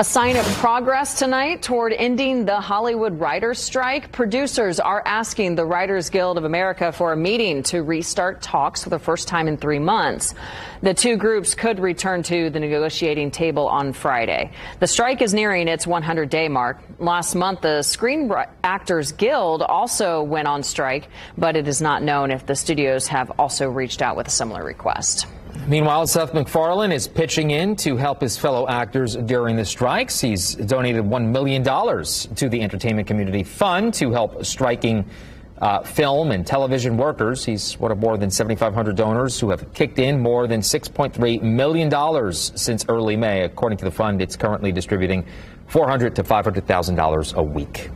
A sign of progress tonight toward ending the Hollywood writers' strike. Producers are asking the Writers Guild of America for a meeting to restart talks for the first time in three months. The two groups could return to the negotiating table on Friday. The strike is nearing its 100 day mark. Last month, the Screen Actors Guild also went on strike, but it is not known if the studios have also reached out with a similar request. Meanwhile, Seth MacFarlane is pitching in to help his fellow actors during the strikes. He's donated $1 million to the Entertainment Community Fund to help striking uh, film and television workers. He's one of more than 7,500 donors who have kicked in more than $6.3 million since early May. According to the fund, it's currently distributing 400 to $500,000 a week.